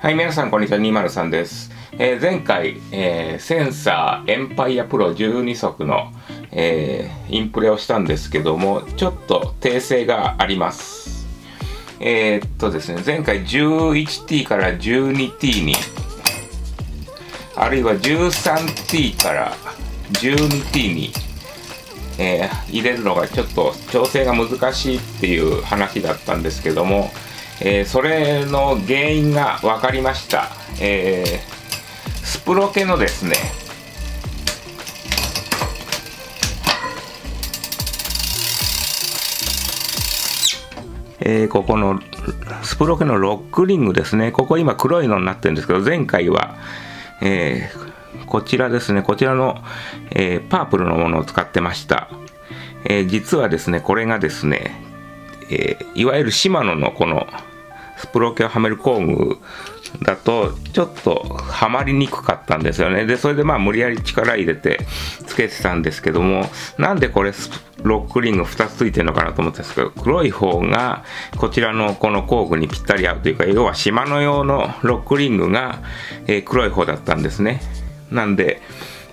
はい、皆さんこんにちは、203です。えー、前回、えー、センサーエンパイアプロ12速の、えー、インプレをしたんですけども、ちょっと訂正があります。えー、っとですね、前回 11t から 12t に、あるいは 13t から 12t に、え、入れるのがちょっと調整が難しいっていう話だったんですけども、えー、それの原因が分かりました、えー、スプロケのですねえー、ここのスプロケのロックリングですね。ここ今黒いのになってるんですけど前回は、えー、こちらですね。こちらの、えー、パープルのものを使ってました、え実はですねこれがですね、えいわゆるシマノのこのスプロケをはめる工具だとちょっとはまりにくかったんですよね。でそれでまあ無理やり力入れてつけてたんですけどもなんでこれロックリング2つついてるのかなと思ったんですけど黒い方がこちらのこの工具にぴったり合うというか要は島の用のロックリングが、えー、黒い方だったんですね。なんで、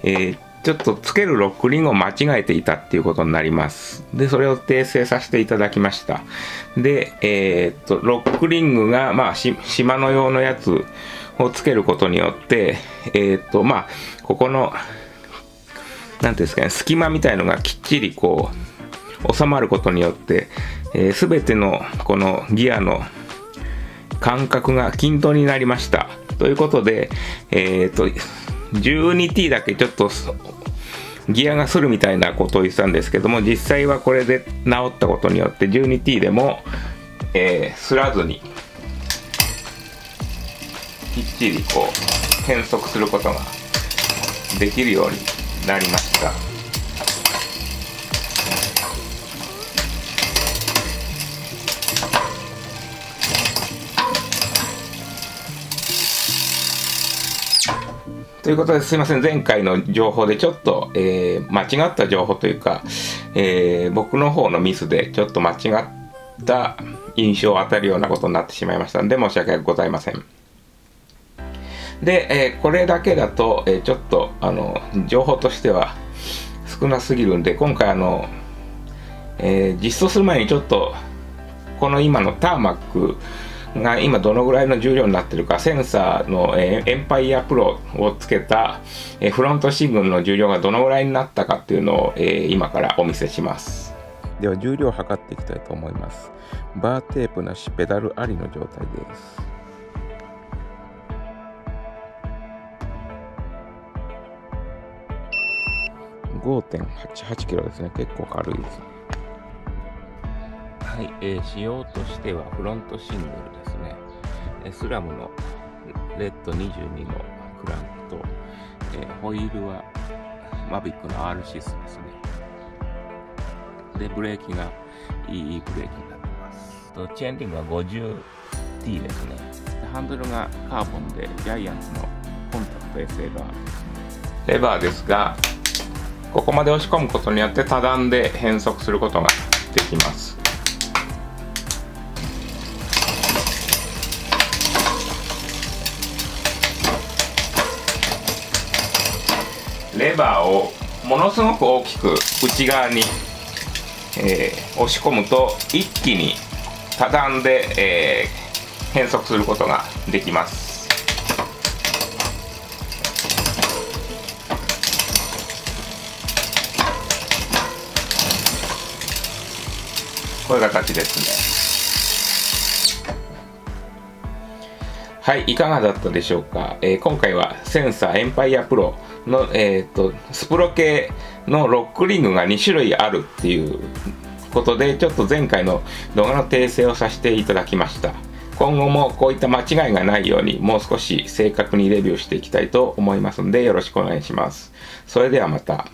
えーちょっとつけるロックリングを間違えていたっていうことになります。で、それを訂正させていただきました。で、えー、っと、ロックリングが、まあ、島の用のやつをつけることによって、えー、っと、まあ、ここの、なんていうんですかね、隙間みたいのがきっちりこう、収まることによって、えー、全てのこのギアの間隔が均等になりました。ということで、えー、っと、12T だけちょっとギアがするみたいなことを言ってたんですけども実際はこれで治ったことによって 12T でも、えー、すらずにきっちりこう変速することができるようになりました。ということですいません、前回の情報でちょっと、えー、間違った情報というか、えー、僕の方のミスでちょっと間違った印象を与えるようなことになってしまいましたので申し訳ございません。で、えー、これだけだと、えちょっとあの情報としては少なすぎるんで今回あの、え実装する前にちょっとこの今のターマックが今どのぐらいの重量になってるかセンサーの、え、エンパイアプロをつけた、え、フロントシングルの重量がどのぐらいになったかっていうのを、え、今からお見せします。では重量を測っていきたいと思います。バーテープなしペダルありの状態です。5.88キロですね。結構軽いです。はい、えー、仕様としてはフロントシングルですね。えスラムのレッド22のクランクと、えー、ホイールはマビックの R シスですね。で、ブレーキが EE ブレーキになってます。とチェーンリングは 50T ですね。ハンドルがカーボンでジャイアンツのコンタクト SA バーレバーですが、ここまで押し込むことによって多段で変速することができます。レバーをものすごく大きく内側に、えー、押し込むと一気に多段で、えー、変速することができます。こういう形ですね。はいいかがだったでしょうか、えー、今回はセンサーエンパイアプロの、えーと、スプロ系のロックリングが2種類あるっていうことでちょっと前回の動画の訂正をさせていただきました。今後もこういった間違いがないようにもう少し正確にレビューしていきたいと思いますのでよろしくお願いします。それではまた。